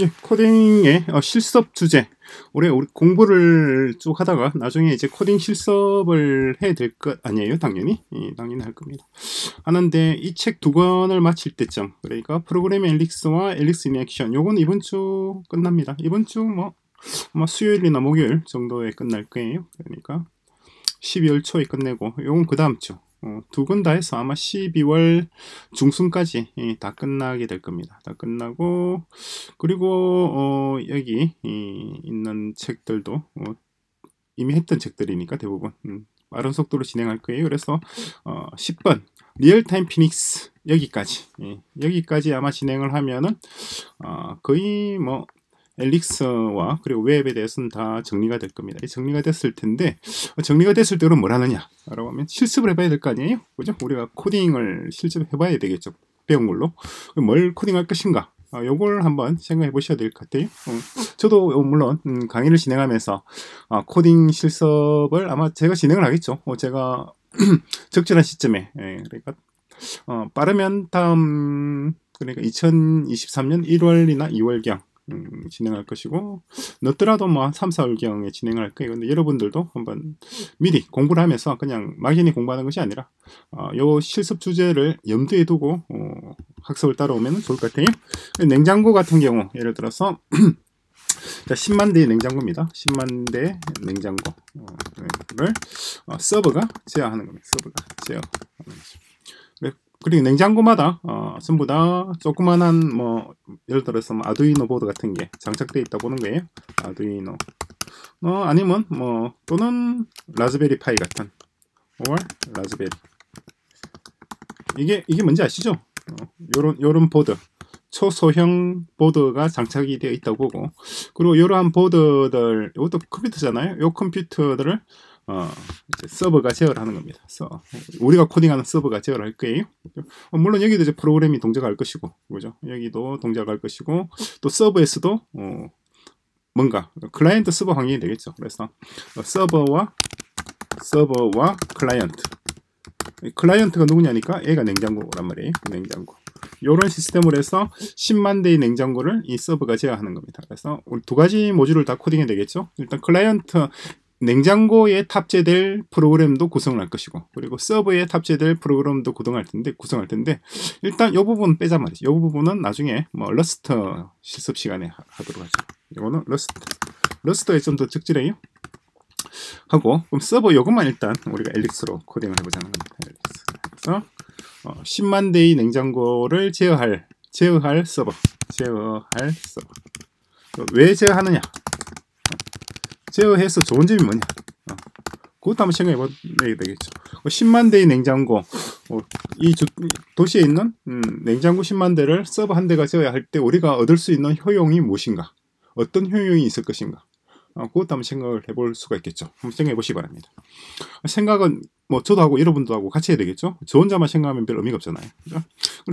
예, 코딩의 어, 실습 주제. 올해 우리 공부를 쭉 하다가 나중에 이제 코딩 실습을 해야 될 것 아니에요, 당연히. 예, 당연히 할 겁니다. 하는데 이 책 두 권을 마칠 때쯤, 그러니까 프로그램 엘릭스와 엘릭스 인 액션, 요건 이번 주 끝납니다. 이번 주 뭐, 아마 수요일이나 목요일 정도에 끝날 거예요. 그러니까 12월 초에 끝내고, 요건 그 다음 주. 어, 두권 다 해서 아마 12월 중순까지 예, 다 끝나게 될 겁니다. 다 끝나고 그리고 어, 여기 이, 있는 책들도 어, 이미 했던 책들이니까 대부분 음, 빠른 속도로 진행할 거예요. 그래서 어, 10번 Real-Time Phoenix 여기까지 예, 여기까지 아마 진행을 하면은 어, 거의 뭐 엘릭스와 그리고 웹에 대해서는 다 정리가 될 겁니다. 정리가 됐을 텐데 정리가 됐을 때는 뭘 하느냐 라고 하면 실습을 해봐야 될 거 아니에요? 그죠? 우리가 코딩을 실습해봐야 되겠죠. 배운 걸로. 뭘 코딩할 것인가? 아, 요걸 한번 생각해 보셔야 될 것 같아요. 어, 저도 물론 음, 강의를 진행하면서 아, 코딩 실습을 아마 제가 진행을 하겠죠. 어, 제가 적절한 시점에 예, 그러니까 어, 빠르면 다음 그러니까 2023년 1월이나 2월경 음, 진행할 것이고 늦더라도 뭐 3, 4월경에 진행할 거예요. 근데 여러분들도 한번 미리 공부를 하면서 그냥 막연히 공부하는 것이 아니라 어, 요 실습 주제를 염두에 두고 어, 학습을 따라오면 좋을 것 같아요. 냉장고 같은 경우 예를 들어서 자, 10만 대의 냉장고입니다. 10만 대 냉장고를 어, 서버가 제어하는 겁니다. 서버가 제어하는 거죠. 그리고 냉장고마다 어, 전부 다 조그만한 뭐 예를 들어서 뭐 아두이노 보드 같은 게 장착되어 있다 보는 거예요. 아두이노. 어, 아니면 뭐 또는 Raspberry Pi 같은 어 Raspberry. 이게 이게 뭔지 아시죠? 어, 요런 요런 보드. 초소형 보드가 장착이 되어 있다고 보고 그리고 이러한 보드들 이것도 컴퓨터잖아요. 이 컴퓨터들을 어, 서버가 제어를 하는 겁니다. 서, 우리가 코딩하는 서버가 제어를 할 거예요. 어, 물론 여기도 이제 프로그램이 동작할 것이고, 그죠? 여기도 동작할 것이고, 또 서버에서도 어, 뭔가 클라이언트 서버 환경이 되겠죠. 그래서 어, 서버와 서버와 클라이언트. 클라이언트가 누구냐니까 얘가 냉장고란 말이에요. 냉장고. 이런 시스템으로 해서 10만 대의 냉장고를 이 서버가 제어하는 겁니다. 그래서 두 가지 모듈을 다 코딩해야 되겠죠. 일단 클라이언트 냉장고에 탑재될 프로그램도 구성을 할 것이고 그리고 서버에 탑재될 프로그램도 구성할 텐데 구성할 텐데 일단 이 부분 빼자 말이죠. 이 부분은 나중에 뭐 Rust 실습 시간에 하, 도록 하죠. 이거는 Rust Rust에 좀 더 적절해요. 하고 그럼 서버 요것만 일단 우리가 Elixir로 코딩을 해보자는 겁니다. 엘릭스. 그래서 어, 10만 대의 냉장고를 제어할 제어할 서버 제어할 서버 왜 제어하느냐 제어해서 좋은 점이 뭐냐? 어. 그것도 한번 생각해 봐야 되겠죠. 10만 어, 대의 냉장고, 어, 이 주, 도시에 있는 음, 냉장고 10만 대를 서버 한 대가 제어야 할 때 우리가 얻을 수 있는 효용이 무엇인가? 어떤 효용이 있을 것인가? 어, 그것도 한번 생각을 해볼 수가 있겠죠. 한번 생각해 보시기 바랍니다. 생각은 뭐 저도 하고 여러분도 하고 같이 해야 되겠죠. 저 혼자만 생각하면 별 의미가 없잖아요. 그죠?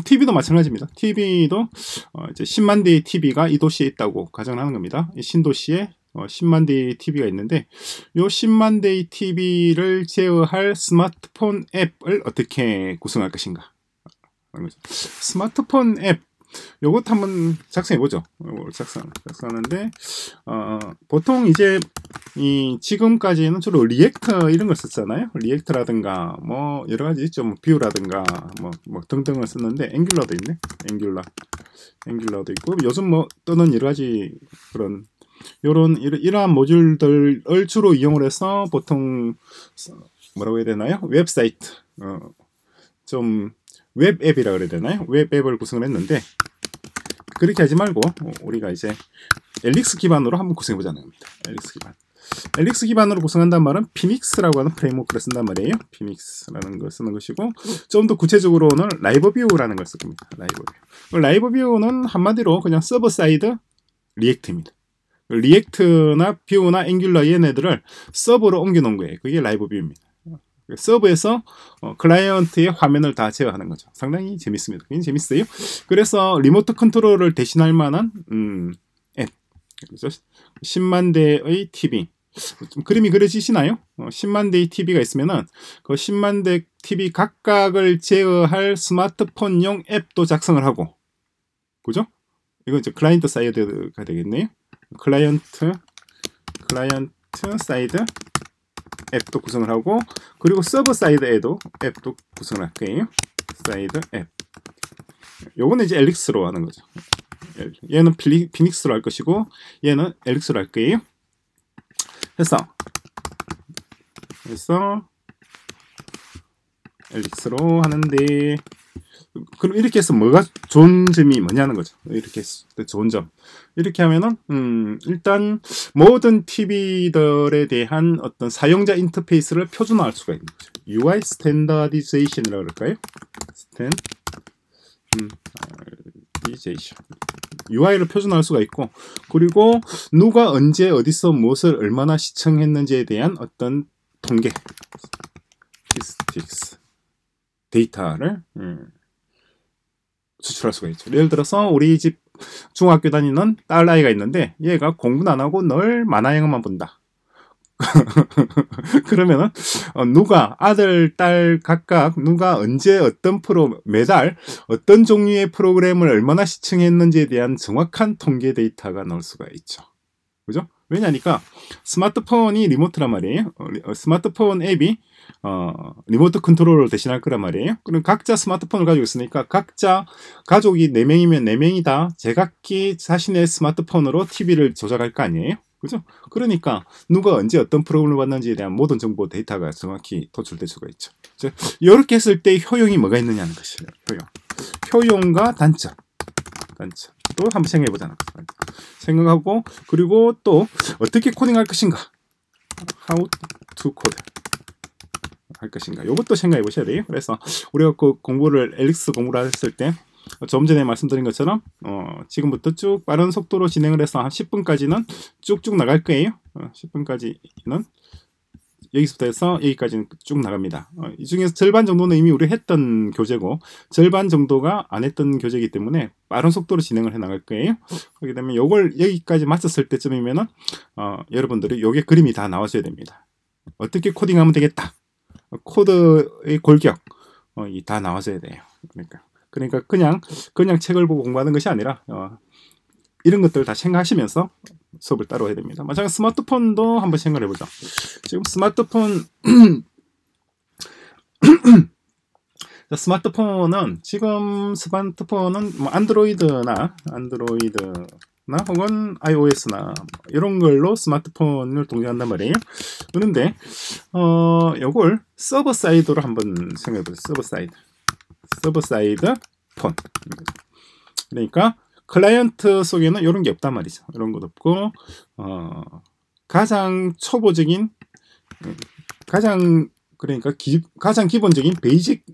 TV도 마찬가지입니다. TV도 어, 이제 10만 대의 TV가 이 도시에 있다고 가정하는 겁니다. 이 신도시에 어, 10만 대의 TV가 있는데 이 10만 대의 TV를 제어할 스마트폰 앱을 어떻게 구성할 것인가 스마트폰 앱 요것 한번 작성해 보죠. 작성 작성하는데 어, 보통 이제 이 지금까지는 주로 React 이런 걸 썼잖아요. React라든가 뭐 여러 가지 있죠. 뭐 Vue라든가 뭐, 뭐 등등을 썼는데 Angular도 있네. Angular Angular도 있고 요즘 뭐 또는 여러 가지 그런 요런 이러한 모듈들을 주로 이용을 해서 보통 뭐라고 해야 되나요? 웹사이트 어, 좀 웹앱이라 그래야 되나요? 웹앱을 구성을 했는데 그렇게 하지 말고 우리가 이제 엘릭스 기반으로 한번 구성해 보자는 겁니다. Elixir 기반. Elixir 기반으로 구성한다는 말은 Phoenix라고 하는 프레임워크를 쓴단 말이에요. Phoenix라는 걸 쓰는 것이고 좀 더 구체적으로는 LiveView라는 걸 쓸 겁니다. LiveView. LiveView는 한마디로 그냥 server side React입니다. React나 Vue나 Angular 얘네들을 서버로 옮겨 놓은 거예요. 그게 LiveView입니다. 서버에서 어, 클라이언트의 화면을 다 제어하는 거죠. 상당히 재밌습니다. 굉장히 재밌어요. 그래서 리모트 컨트롤을 대신할 만한 음, 앱. 그래서 10만 대의 TV. 좀 그림이 그려지시나요? 어, 10만 대의 TV가 있으면은 그 10만 대 TV 각각을 제어할 스마트폰용 앱도 작성을 하고, 그죠? 이건 이제 client side가 되겠네요. client client side 앱도 구성을 하고 그리고 server side 에도 앱도 구성을 할 거예요. 사이드 앱. 요거는 이제 Elixir로 하는 거죠. 얘는 필리, Phoenix로 할 것이고 얘는 Elixir로 할 거예요. 해서 그래서 Elixir로 하는데 그럼 이렇게 해서 뭐가 좋은 점이 뭐냐는 거죠. 이렇게 했을 때 좋은 점. 이렇게 하면은 음, 일단 모든 TV들에 대한 어떤 사용자 인터페이스를 표준화할 수가 있는 거죠. UI standardization이라고 그럴까요? standar 음, dization. UI를 표준화할 수가 있고 그리고 누가 언제 어디서 무엇을 얼마나 시청했는지에 대한 어떤 통계 statistics 데이터를 음, 추출할 수가 있죠. 예를 들어서 우리 집 중학교 다니는 딸 아이가 있는데 얘가 공부는 안 하고 늘 만화 영화만 본다. 그러면은 어, 누가 아들 딸 각각 누가 언제 어떤 프로 매달 어떤 종류의 프로그램을 얼마나 시청했는지에 대한 정확한 통계 데이터가 나올 수가 있죠. 그죠? 왜냐니까 스마트폰이 리모트란 말이에요. 어, 어, 스마트폰 앱이 어, 리모트 컨트롤을 대신할 거란 말이에요. 그럼 각자 스마트폰을 가지고 있으니까 각자 가족이 4명이면 4명이 다 제각기 자신의 스마트폰으로 TV를 조작할 거 아니에요? 그죠? 그러니까 누가 언제 어떤 프로그램을 봤는지에 대한 모든 정보 데이터가 정확히 도출될 수가 있죠. 이렇게 했을 때 효용이 뭐가 있느냐는 것이에요. 효용. 효용과 단점. 단점. 또 한번 생각해 거죠. 생각하고 그리고 또 어떻게 코딩할 것인가. How to code. 할 것인가. 이것도 생각해 보셔야 돼요. 그래서 우리가 그 공부를 엘릭스 공부를 했을 때 좀 전에 말씀드린 것처럼 어, 지금부터 쭉 빠른 속도로 진행을 해서 한 10분까지는 쭉쭉 나갈 거예요. 어, 10분까지는 여기서부터 해서 여기까지는 쭉 나갑니다. 어, 이 중에서 절반 정도는 이미 우리 했던 교재고 절반 정도가 안 했던 교재이기 때문에 빠른 속도로 진행을 해 나갈 거예요. 그렇게 되면 이걸 여기까지 마쳤을 때쯤이면은 어, 여러분들이 요게 그림이 다 나와줘야 됩니다. 어떻게 코딩하면 되겠다. 코드의 골격 어, 다 나와줘야 돼요. 그러니까 그러니까 그냥 그냥 책을 보고 공부하는 것이 아니라 어, 이런 것들 다 생각하시면서 수업을 따로 해야 됩니다. 마찬가지 스마트폰도 한번 생각해 보죠. 지금 스마트폰 스마트폰은 지금 스마트폰은 뭐 안드로이드나 안드로이드나 혹은 iOS나 이런 걸로 스마트폰을 동작한단 말이에요. 그런데 어 요걸 server side로 한번 생각해 보세요. server side. server side 폰. 그러니까 클라이언트 속에는 이런 게 없단 말이죠. 이런 것 없고 어, 가장 초보적인 가장 그러니까 기, 가장 기본적인 basic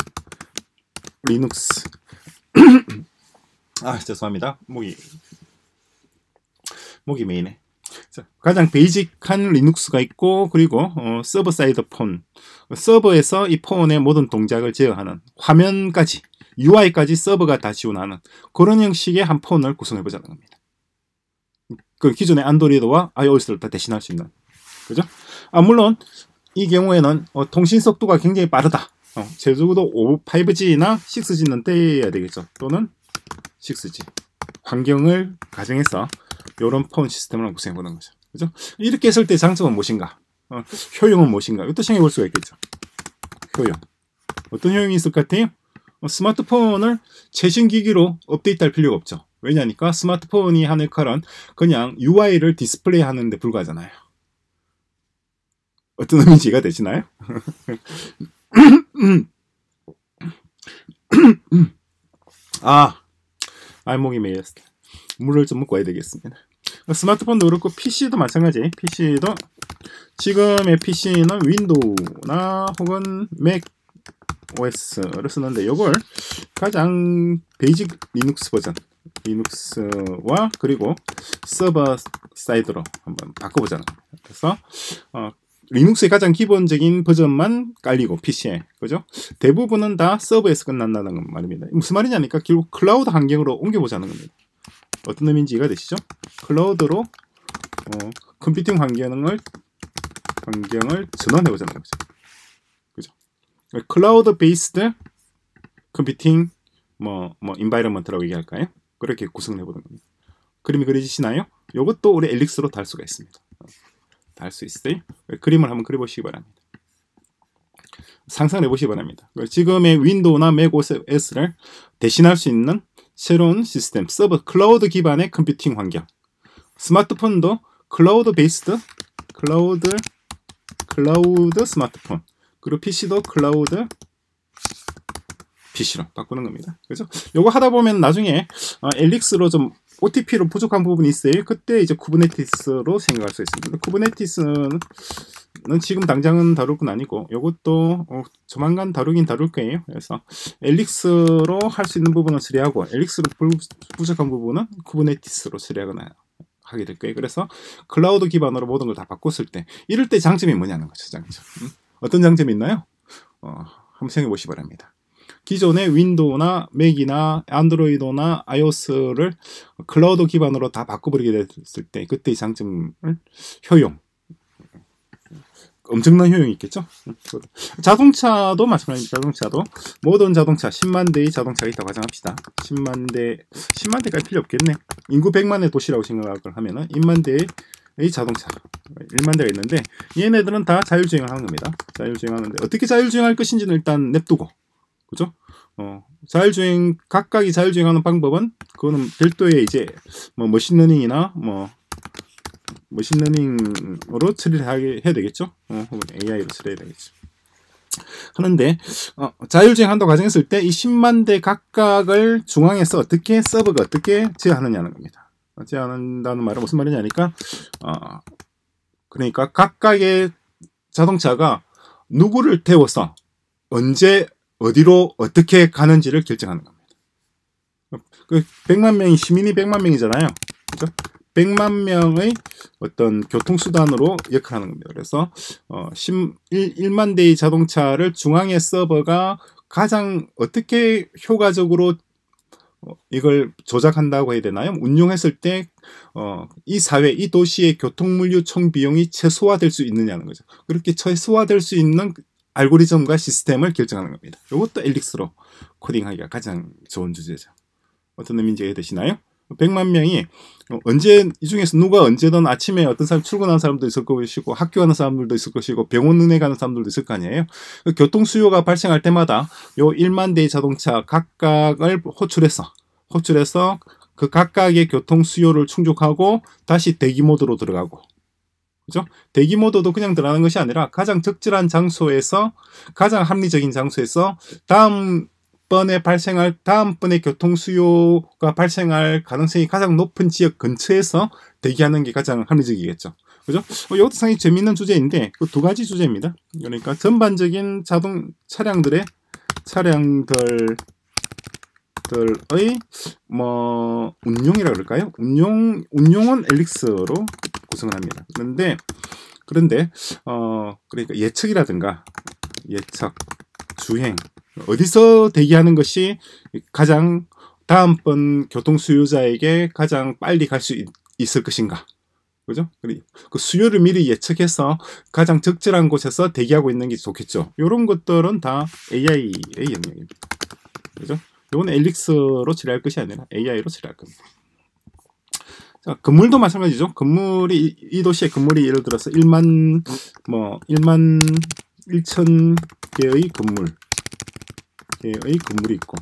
리눅스. 아 죄송합니다. 목이 목이 메이네. 자, 가장 basic한 리눅스가 있고 그리고 어, server side 폰. 서버에서 이 폰의 모든 동작을 제어하는 화면까지 UI까지 서버가 다 지원하는 그런 형식의 한 폰을 구성해 보자는 겁니다. 그 기존의 안드로이드와 iOS를 다 대신할 수 있는 그죠? 아 물론 이 경우에는 어, 통신 속도가 굉장히 빠르다. 어, 적어도 5G나 6G는 돼야 되겠죠. 또는 6G 환경을 가정해서 이런 폰 시스템을 구성해 보는 거죠. 그죠? 이렇게 했을 때 장점은 무엇인가? 어, 효용은 무엇인가? 이것도 생각해 볼 수가 있겠죠. 효용. 어떤 효용이 있을 것 같아요? 어, 스마트폰을 최신 기기로 업데이트할 필요가 없죠. 왜냐니까 스마트폰이 하는 역할은 그냥 UI를 디스플레이 하는데 불과하잖아요. 어떤 의미인지 이해가 되시나요? 아, 아 목이 메였어. 물을 좀 먹고 와야 되겠습니다. 스마트폰도 그렇고 PC도 마찬가지. PC도 지금의 PC는 윈도우나 혹은 맥 OS를 쓰는데 이걸 가장 basic Linux 버전 Linux와 그리고 server side로 한번 바꿔보자는 겁니다. 그래서 어, Linux의 가장 기본적인 버전만 깔리고 PC에 그죠? 대부분은 다 서버에서 끝난다는 말입니다. 무슨 말이냐니까 결국 클라우드 환경으로 옮겨보자는 겁니다. 어떤 의미인지 이해가 되시죠? 클라우드로 어, 컴퓨팅 환경을 환경을 전환해보자는 거죠. cloud based computing 뭐, 뭐, environment라고 얘기할까요? 그렇게 구성을 해보는 겁니다. 그림이 그려지시나요? 이것도 우리 Elixir로 다룰 수가 있습니다. 다룰 수 있어요. 그림을 한번 그려보시기 바랍니다. 상상해 보시기 바랍니다. 지금의 윈도우나 맥 OS를 대신할 수 있는 새로운 시스템, 서버, 클라우드 기반의 컴퓨팅 환경. 스마트폰도 cloud based, 클라우드, 클라우드 스마트폰. 그리고 PC도 클라우드 PC로 바꾸는 겁니다. 그래서 요거 하다 보면 나중에 어, Elixir로 좀 OTP로 부족한 부분이 있어요. 그때 이제 Kubernetes로 생각할 수 있습니다. Kubernetes는 지금 당장은 다룰 건 아니고 이것도 어, 조만간 다루긴 다룰 거예요. 그래서 Elixir로 할 수 있는 부분은 처리하고 Elixir로 부족한 부분은 Kubernetes로 처리하거나 하게 될 거예요. 그래서 클라우드 기반으로 모든 걸 다 바꿨을 때 이럴 때 장점이 뭐냐는 거죠. 장점. 음? 어떤 장점이 있나요? 어, 한번 생각해 보시기 바랍니다. 기존의 윈도우나 맥이나 안드로이드나 iOS를 클라우드 기반으로 다 바꿔버리게 됐을 때 그때의 장점을 효용 엄청난 효용이 있겠죠. 자동차도 마찬가지입니다. 자동차도 모든 자동차 10만 대의 자동차가 있다고 가정합시다. 10만 대 10만 대까지 필요 없겠네. 인구 100만의 도시라고 생각을 하면은 1만 대의 자동차 1만 대가 있는데 얘네들은 다 자율주행을 하는 겁니다. 자율주행하는데 어떻게 자율주행할 것인지는 일단 냅두고 그죠? 어, 자율주행 각각이 자율주행하는 방법은 그거는 별도의 이제 뭐 머신러닝이나 뭐 머신러닝으로 처리를 하게 해야 되겠죠. 어, AI로 처리해야 되겠죠. 하는데 어, 자율주행 한다고 가정했을 때 이 10만 대 각각을 중앙에서 어떻게 서버가 어떻게 제어하느냐는 겁니다. 제어한다는 말은 무슨 말이냐니까 어, 그러니까 각각의 자동차가 누구를 태워서 언제 어디로 어떻게 가는지를 결정하는 겁니다. 그 100만 명이 시민이 100만 명이잖아요. 그죠? 100만 명의 어떤 교통수단으로 역할하는 겁니다. 그래서 어, 1, 만 대의 자동차를 중앙의 서버가 가장 어떻게 효과적으로 어, 이걸 조작한다고 해야 되나요? 운용했을 때, 어, 이 사회, 이 도시의 교통물류 총 비용이 최소화될 수 있느냐는 거죠. 그렇게 최소화될 수 있는 알고리즘과 시스템을 결정하는 겁니다. 이것도 엘릭스로 코딩하기가 가장 좋은 주제죠. 어떤 의미인지 이해되시나요? 100만 명이 언제 이 중에서 누가 언제든 아침에 어떤 사람 출근하는 사람도 있을 것이고 학교 가는 사람들도 있을 것이고 병원에 가는 사람들도 있을 거 아니에요. 그 교통 수요가 발생할 때마다 요 1만 대의 자동차 각각을 호출해서 호출해서 그 각각의 교통 수요를 충족하고 다시 대기 모드로 들어가고 그죠? 대기 모드도 그냥 들어가는 것이 아니라 가장 적절한 장소에서 가장 합리적인 장소에서 다음 번에 발생할 다음번에 교통 수요가 발생할 가능성이 가장 높은 지역 근처에서 대기하는 게 가장 합리적이겠죠. 그죠? 어, 이것도 상당히 재미있는 주제인데 그 두 가지 주제입니다. 그러니까 전반적인 자동 차량들의 차량들 들의 뭐 운용이라 그럴까요? 운용 운용은 엘릭스로 구성을 합니다. 그런데 그런데 어 그러니까 예측이라든가 예측 주행 어디서 대기하는 것이 가장 다음번 교통 수요자에게 가장 빨리 갈 수 있을 것인가? 그죠? 그 수요를 미리 예측해서 가장 적절한 곳에서 대기하고 있는 게 좋겠죠. 이런 것들은 다 AI의 영역입니다. 그죠? 이건 엘릭스로 처리할 것이 아니라 AI로 처리할 겁니다. 자, 건물도 마찬가지죠. 건물이 이 도시의 건물이 예를 들어서 1만 뭐 1만 1천 개의 건물 개 의 건물이 있고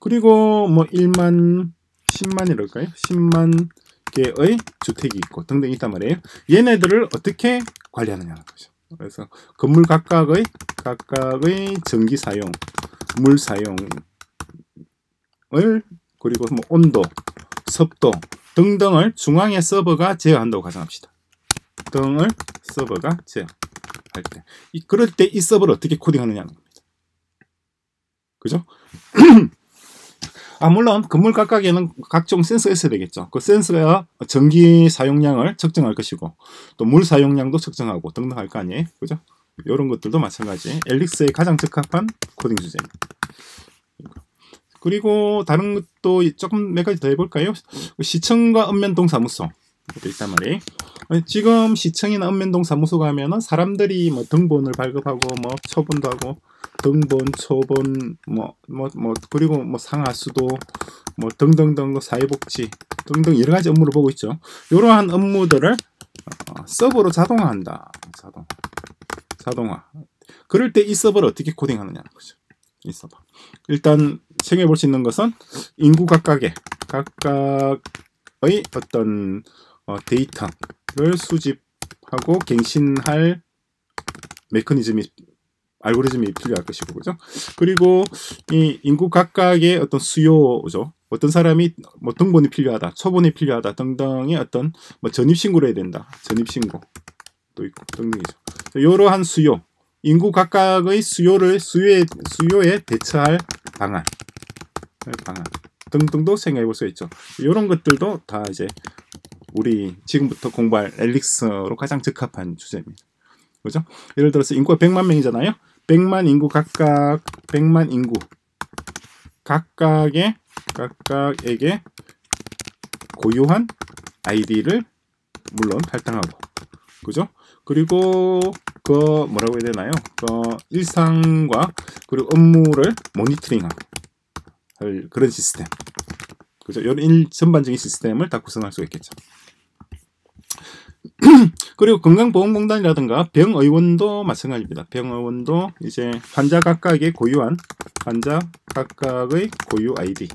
그리고 뭐 1만 10만이랄까요? 10만 개의 주택이 있고 등등 있단 말이에요. 얘네들을 어떻게 관리하느냐는 거죠. 그래서 건물 각각의 각각의 전기 사용, 물 사용을 그리고 뭐 온도, 습도 등등을 중앙의 서버가 제어한다고 가정합시다. 등을 서버가 제어할 때, 그럴 때 이 서버를 어떻게 코딩하느냐는 겁니다. 그죠? 아, 물론 건물 각각에는 각종 센서가 있어야 되겠죠. 그 센서가 전기 사용량을 측정할 것이고 또 물 사용량도 측정하고 등등 할 거 아니에요. 그죠? 이런 것들도 마찬가지. 엘릭스에 가장 적합한 코딩 주제입니다. 그리고 다른 것도 조금 몇 가지 더 해볼까요? 시청과 읍면 동 사무소. 있단 말이에요. 지금 시청이나 읍면동 사무소 가면은 사람들이 뭐 등본을 발급하고 뭐 처분도 하고 등본, 초본, 뭐, 뭐, 뭐, 그리고 뭐 상하수도, 뭐 등등등 사회복지 등등 여러 가지 업무를 보고 있죠. 이러한 업무들을 어, 서버로 자동화한다. 자동, 자동화. 그럴 때 이 서버를 어떻게 코딩하느냐는 거죠. 이 서버. 일단 생각해 볼 수 있는 것은 인구 각각의 각각의 어떤 어, 데이터 를 수집하고 갱신할 메커니즘이 알고리즘이 필요할 것이고 그죠? 그리고 이 인구 각각의 어떤 수요죠. 어떤 사람이 뭐 등본이 필요하다, 초본이 필요하다 등등의 어떤 뭐 전입 신고를 해야 된다. 전입 신고 도 있고 등등이죠. 이러한 수요, 인구 각각의 수요를 수요에 수요에 대처할 방안, 방안 등등도 생각해 볼 수 있죠. 이런 것들도 다 이제 우리 지금부터 공부할 엘릭스로 가장 적합한 주제입니다. 그죠? 예를 들어서 인구가 100만 명이잖아요. 100만 인구 각각 100만 인구 각각의 각각에게 고유한 아이디를 물론 할당하고 그죠? 그리고 그 뭐라고 해야 되나요? 그 일상과 그리고 업무를 모니터링할 그런 시스템 그죠? 이런 전반적인 시스템을 다 구성할 수 있겠죠. 그리고 건강보험공단이라든가 병의원도 마찬가지입니다. 병의원도 이제 환자 각각의 고유한 환자 각각의 고유 아이디를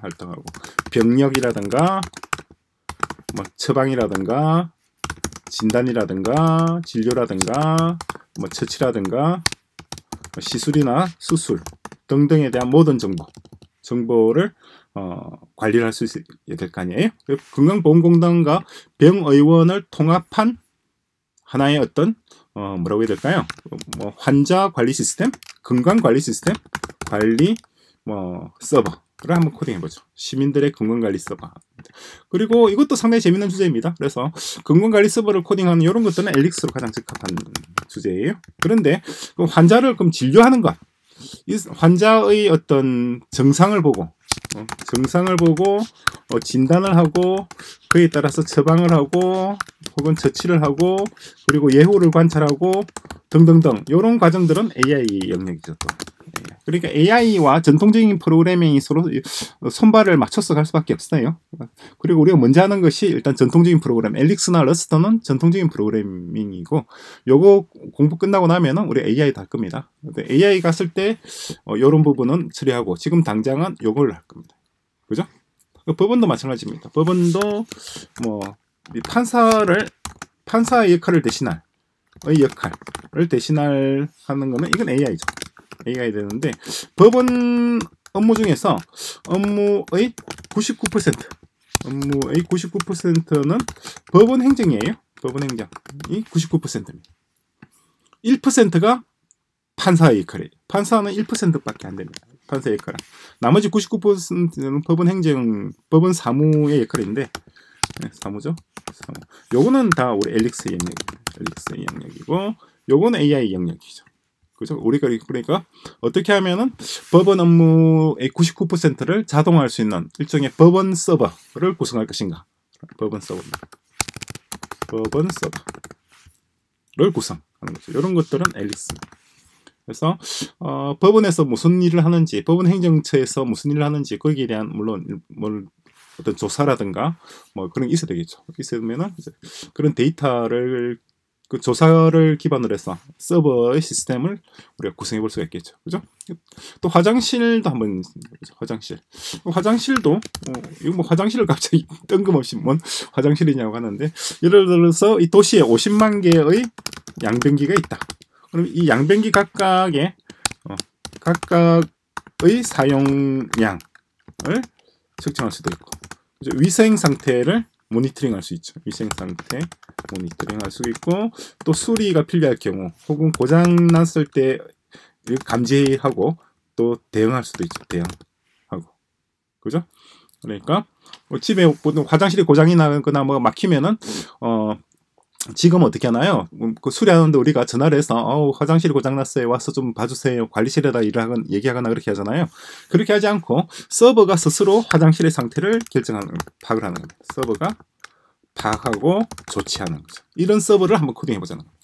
할당하고 병력이라든가 뭐 처방이라든가 진단이라든가 진료라든가 뭐 처치라든가 뭐 시술이나 수술 등등에 대한 모든 정보 정보를 어, 관리를 할 수 있게 될 거 아니에요. 건강보험공단과 병의원을 통합한 하나의 어떤 어, 뭐라고 해야 될까요? 뭐 환자 관리 시스템, 건강 관리 시스템, 관리 뭐 서버 를 한번 코딩해 보죠. 시민들의 건강 관리 서버. 그리고 이것도 상당히 재밌는 주제입니다. 그래서 건강 관리 서버를 코딩하는 이런 것들은 엘릭스로 가장 적합한 주제예요. 그런데 그 환자를 그럼 진료하는 것, 이 환자의 어떤 증상을 보고 어, 증상을 보고 어, 진단을 하고 그에 따라서 처방을 하고 혹은 처치를 하고 그리고 예후를 관찰하고 등등등 이런 과정들은 AI 영역이죠. 또. 그러니까 AI와 전통적인 프로그래밍이 서로 손발을 맞춰서 갈 수밖에 없어요. 그리고 우리가 먼저 하는 것이 일단 전통적인 프로그램, 엘릭스나 러스터는 전통적인 프로그래밍이고 요거 공부 끝나고 나면은 우리 AI 다할 겁니다. AI 갔을 때 어, 이런 부분은 처리하고 지금 당장은 요걸 할 겁니다. 그죠? 법원도 마찬가지입니다. 법원도 뭐 판사를 판사의 역할을 대신할 의 역할을 대신할 하는 거는 이건 AI죠. AI가 되는데 법원 업무 중에서 업무의 99% 업무의 99%는 법원 행정이에요. 법원 행정이 99%입니다. 1%가 판사의 역할이에요. 판사는 1%밖에 안 됩니다. 판사의 역할은. 나머지 99%는 법원 행정, 법원 사무의 역할인데, 네, 사무죠? 사무. 요거는 다 우리 엘릭스의 영역, 엘릭스의 영역이고, 요거는 AI 영역이죠. 그죠? 우리가 그러니까 어떻게 하면은 법원 업무의 99%를 자동화할 수 있는 일종의 법원 서버를 구성할 것인가? 법원 서버. 법원 서버를 구성하는 거죠. 이런 것들은 앨리스. 그래서 어, 법원에서 무슨 일을 하는지, 법원 행정처에서 무슨 일을 하는지 거기에 대한 물론 뭘 어떤 조사라든가 뭐 그런 게 있어야 되겠죠. 있으면은 그런 데이터를 그 조사를 기반으로 해서 서버의 시스템을 우리가 구성해 볼 수가 있겠죠. 그죠? 또 화장실도 한번 화장실. 화장실도 어, 이거 뭐 화장실을 갑자기 뜬금없이 뭔 화장실이냐고 하는데 예를 들어서 이 도시에 50만 개의 양변기가 있다. 그럼 이 양변기 각각의 어, 각각의 사용량을 측정할 수도 있고 위생 상태를 모니터링 할 수 있죠. 위생 상태 모니터링 할 수 있고 또 수리가 필요할 경우 혹은 고장 났을 때 감지하고 또 대응할 수도 있죠. 대응하고. 그죠? 그러니까 뭐 집에 화장실이 고장이 나거나 뭐 막히면은 어 지금 어떻게 하나요? 음, 그 수리하는데 우리가 전화를 해서 어, 화장실이 고장났어요. 와서 좀 봐주세요. 관리실에다 일을 하건 얘기하거나 그렇게 하잖아요. 그렇게 하지 않고 서버가 스스로 화장실의 상태를 결정하는 파악을 하는 겁니다. 서버가 파악하고 조치하는 거죠. 이런 서버를 한번 코딩해 보자는 거예요.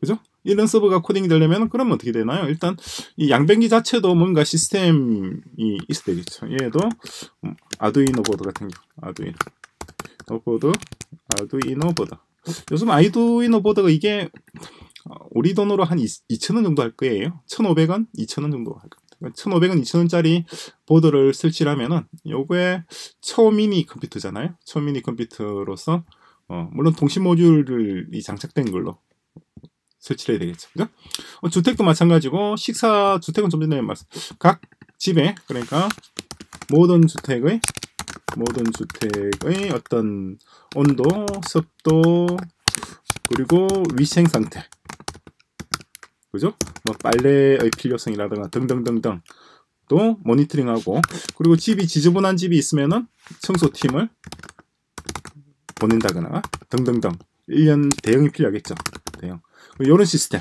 그죠? 이런 서버가 코딩이 되려면 그러면 어떻게 되나요? 일단 이 양변기 자체도 뭔가 시스템이 있어야 되겠죠. 얘도 음, Arduino 보드 같은 경우 Arduino 보드 Arduino 보드 요즘 Arduino 보드가 이게 우리 돈으로 한 2,000원 정도 할 거예요. 1,500원, 2,000원 정도 할 겁니다. 1,500원, 2,000원짜리 보드를 설치를 하면은 요게 초미니 컴퓨터잖아요. 초미니 컴퓨터로서 어, 물론 통신 모듈을 이 장착된 걸로 설치를 해야 되겠죠. 그죠? 어, 주택도 마찬가지고 식사 주택은 좀 전에 말씀 각 집에 그러니까 모든 주택의 모든 주택의 어떤 온도, 습도 그리고 위생 상태 그죠? 뭐 빨래의 필요성이라든가 등등등등 또 모니터링하고 그리고 집이 지저분한 집이 있으면은 청소팀을 보낸다거나 등등등 1년 대응이 필요하겠죠. 대응. 이런 시스템.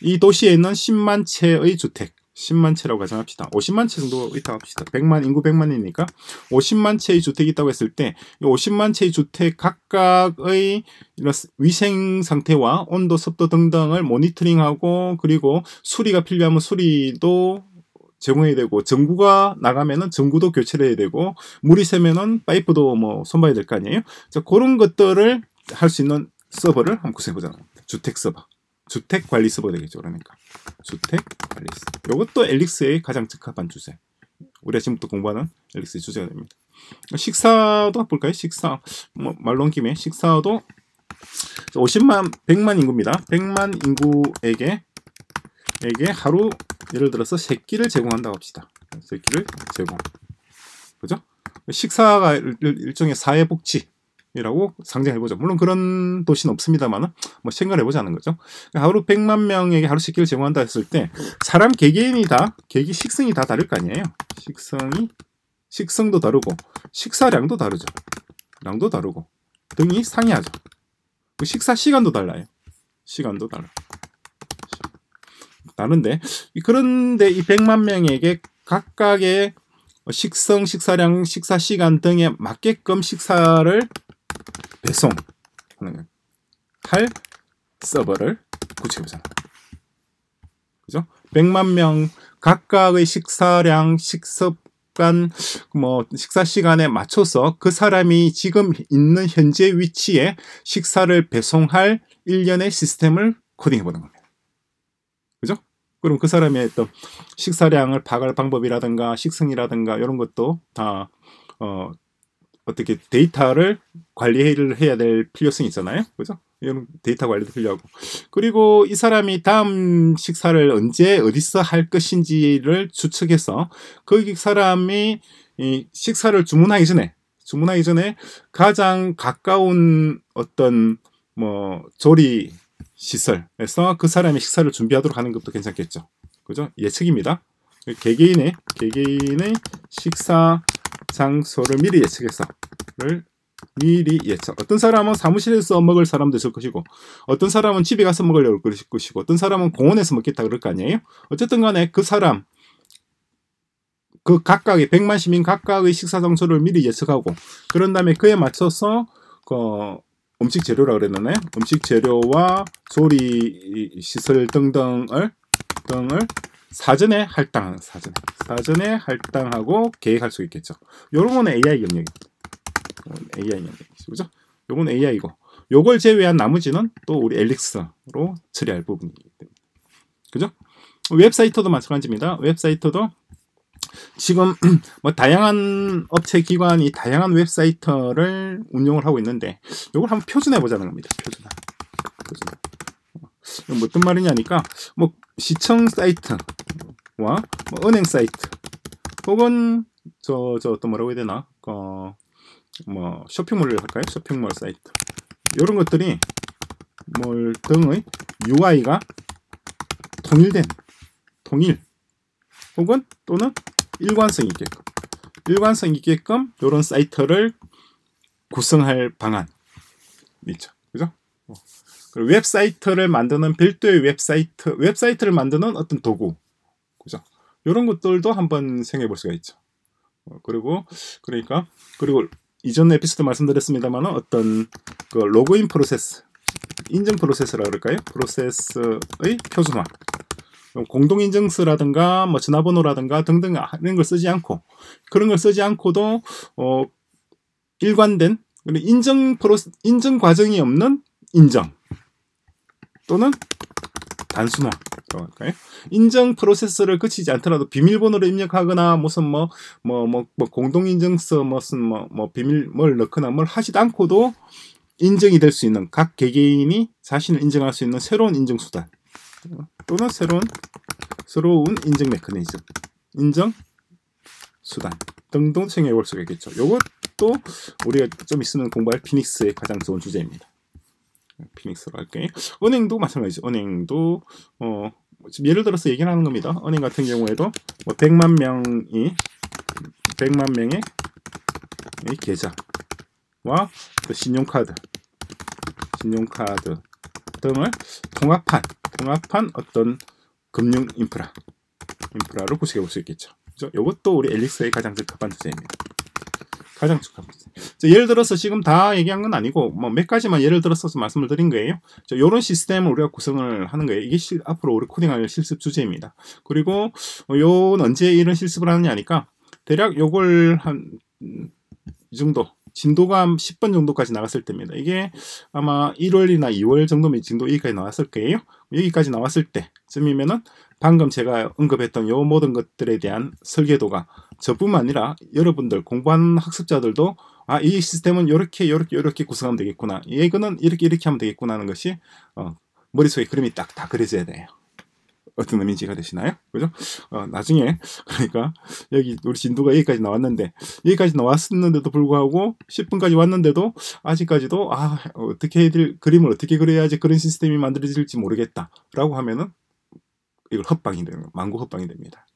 이 도시에 있는 10만 채의 주택, 10만 채라고 가정합시다. 50만 채 정도 있다고 합시다. 100만, 인구 100만이니까 50만 채의 주택이 있다고 했을 때, 이 50만 채의 주택 각각의 위생 상태와 온도, 습도 등등을 모니터링하고, 그리고 수리가 필요하면 수리도 제공해야 되고, 전구가 나가면은 전구도 교체를 해야 되고, 물이 새면은 파이프도 뭐 손봐야 될 거 아니에요? 자, 그런 것들을 할 수 있는 서버를 한번 구성해 보자. 주택 서버. 주택 관리 서버 되겠죠. 그러니까. 주택 관리 서버. 이것도 엘릭스의 가장 적합한 주제. 우리가 지금부터 공부하는 엘릭스의 주제가 됩니다. 식사도 볼까요? 식사. 뭐, 말론 김에 식사도 50만, 100만 인구입니다. 100만 인구에게 에게 하루 예를 들어서 세끼를 제공한다고 합시다. 세끼를 제공. 그죠? 식사가 일종의 사회복지 이라고 상정해보죠. 물론 그런 도시는 없습니다만, 뭐 생각해보자는 거죠. 하루 100만 명에게 하루 식기를 제공한다 했을 때, 사람 개개인이 다, 개개 식성이 다 다를 거 아니에요? 식성이, 식성도 다르고, 식사량도 다르죠. 량도 다르고, 등이 상이하죠. 그 식사 시간도 달라요. 시간도 달라. 다른데, 그런데 이 100만 명에게 각각의 식성, 식사량, 식사 시간 등에 맞게끔 식사를 배송할 서버를 구체해보잖아. 그죠? 100만 명 각각의 식사량, 식습관, 뭐, 식사 시간에 맞춰서 그 사람이 지금 있는 현재 위치에 식사를 배송할 일련의 시스템을 코딩해 보는 겁니다. 그죠? 그럼 그 사람의 어떤 식사량을 파악할 방법이라든가 식성이라든가 이런 것도 다, 어, 어떻게 데이터를 관리를 해야 될 필요성이 있잖아요. 그죠? 이런 데이터 관리도 필요하고. 그리고 이 사람이 다음 식사를 언제 어디서 할 것인지를 추측해서 그 사람이 이 식사를 주문하기 전에 주문하기 전에 가장 가까운 어떤 뭐 조리 시설에서 그 사람의 식사를 준비하도록 하는 것도 괜찮겠죠. 그죠? 예측입니다. 개개인의 개개인의 식사 장소를 미리 예측해서를 미리 예측. 어떤 사람은 사무실에서 먹을 사람도 있을 것이고, 어떤 사람은 집에 가서 먹으려고 그럴 것이고, 어떤 사람은 공원에서 먹겠다 그럴 거 아니에요? 어쨌든 간에 그 사람, 그 각각의, 백만 시민 각각의 식사 장소를 미리 예측하고, 그런 다음에 그에 맞춰서, 그, 음식 재료라 그랬나요? 음식 재료와 조리 시설 등등을, 등을 사전에 할당하는 사전에 사전에 할당하고 계획할 수 있겠죠. 요런 거는 AI 영역이 AI 영역이죠. 그죠? 요건 AI고 요걸 제외한 나머지는 또 우리 엘릭스로 처리할 부분이기 때문에 그죠? 웹사이트도 마찬가지입니다. 웹사이트도 지금 뭐 다양한 업체 기관이 다양한 웹사이트를 운영을 하고 있는데 요걸 한번 표준화해 보자는 겁니다. 표준화. 표준화. 뭐 어떤 말이냐니까 뭐 시청 사이트와 뭐 은행 사이트 혹은 저 저 또 뭐라고 해야 되나 어 뭐 쇼핑몰을 할까요? 쇼핑몰 사이트 이런 것들이 뭘 등의 UI가 통일된 통일 혹은 또는 일관성 있게끔 일관성 있게끔 이런 사이트를 구성할 방안 있죠. 그죠? 웹사이트를 만드는 별도의 웹사이트, 웹사이트를 만드는 어떤 도구, 그죠? 이런 것들도 한번 생각해 볼 수가 있죠. 어, 그리고, 그러니까, 그리고 이전 에피소드 말씀드렸습니다만 어떤 그 로그인 프로세스, 인증 프로세스라 그럴까요? 프로세스의 표준화. 공동인증서라든가 뭐 전화번호라든가 등등 이런 걸 쓰지 않고 그런 걸 쓰지 않고도 어 일관된 인증 프로 인증 과정이 없는 인정 또는 단순화? 인증 프로세스를 거치지 않더라도 비밀번호를 입력하거나 무슨 뭐 뭐 뭐 뭐 공동 인증서 무슨 뭐 뭐 비밀 뭘 넣거나 뭘 하지도 않고도 인정이 될 수 있는 각 개개인이 자신을 인정할 수 있는 새로운 인증 수단 또는 새로운 새로운 인증 메커니즘, 인정 수단 등등 생각해 볼 수가 있겠죠. 이것도 우리가 좀 있으면 공부할 피닉스의 가장 좋은 주제입니다. 피닉스로 할게. 은행도 마찬가지죠. 은행도 어 예를 들어서 얘기를 하는 겁니다. 은행 같은 경우에도 뭐 100만 명이 100만 명의 계좌와 또 신용카드, 신용카드 등을 통합한 통합한 어떤 금융 인프라 인프라로 구색해 볼 수 있겠죠. 그죠? 이것도 우리 엘릭스의 가장 적합한 주제입니다. 가장 주제. 예를 들어서 지금 다 얘기한 건 아니고 뭐 몇 가지만 예를 들어서 말씀을 드린 거예요. 이런 시스템을 우리가 구성을 하는 거예요. 이게 실, 앞으로 우리 코딩할 실습 주제입니다. 그리고 요 언제 이런 실습을 하느냐 하니까 대략 요걸 한 이 정도 진도가 10번 정도까지 나갔을 때입니다. 이게 아마 1월이나 2월 정도면 진도 여기까지 나왔을 거예요. 여기까지 나왔을 때쯤이면은 방금 제가 언급했던 요 모든 것들에 대한 설계도가 저뿐만 아니라 여러분들 공부하는 학습자들도 아 이 시스템은 이렇게 이렇게 이렇게 구성하면 되겠구나 이거는 이렇게 이렇게 하면 되겠구나 하는 것이 어, 머릿속에 그림이 딱 다 그려져야 돼요. 어떤 의미인지가 되시나요? 그죠? 어, 나중에 그러니까 여기 우리 진도가 여기까지 나왔는데 여기까지 나왔었는데도 불구하고 10분까지 왔는데도 아직까지도 아 어떻게 해야 그림을 어떻게 그려야지 그런 시스템이 만들어질지 모르겠다라고 하면은 이걸 헛방이 되는 망고 헛방이 됩니다.